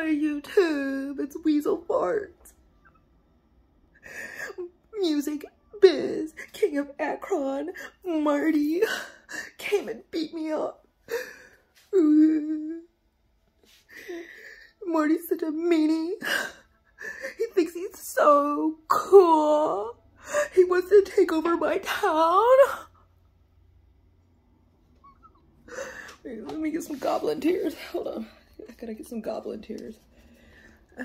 Hi YouTube, it's Weaselfartz. Music Biz, King of Akron, Marty, came and beat me up. Marty's such a meanie. He thinks he's so cool. He wants to take over my town. Wait, let me get some goblin tears. Hold on. I gotta get some goblin tears. Uh,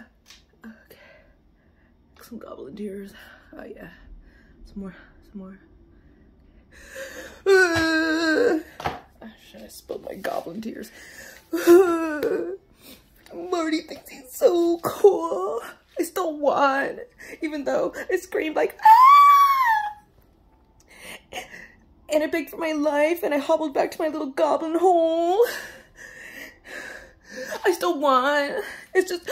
okay. Some goblin tears. Oh yeah. Some more. Some more. Uh, should I spilled my goblin tears? Marty thinks he's so cool. I still won, even though I screamed like, ah! And I begged for my life and I hobbled back to my little goblin hole. I still won. It's just,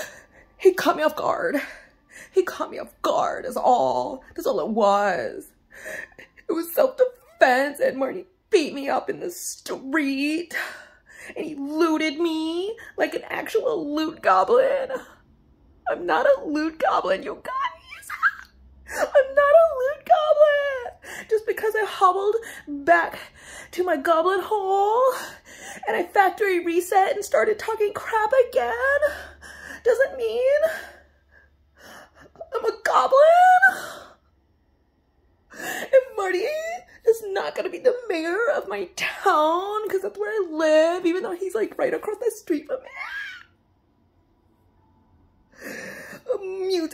he caught me off guard. He caught me off guard is all. That's all it was. It was self-defense and Marty beat me up in the street. And he looted me like an actual loot goblin. I'm not a loot goblin, you guys. I'm not a loot goblin. Just because I hobbled back to my goblin hole and I factory reset and started talking crap again doesn't mean I'm a goblin. And Marty is not gonna be the mayor of my town because that's where I live, even though he's like right across the street from me.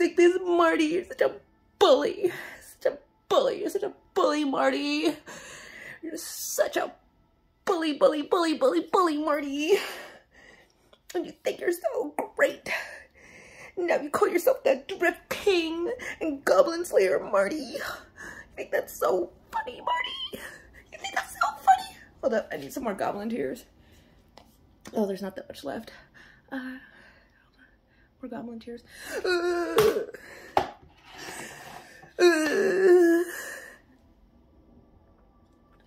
Take this, Marty. You're such a bully. Such a bully. You're such a bully, Marty. You're such a bully, bully, bully, bully, bully, Marty. And you think you're so great. Now you call yourself the Drift King and Goblin Slayer, Marty. You think that's so funny, Marty? You think that's so funny? Hold up, I need some more goblin tears. Oh, there's not that much left. Uh, more goblin tears. Uh,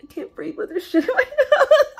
I can't breathe with this shit in my nose.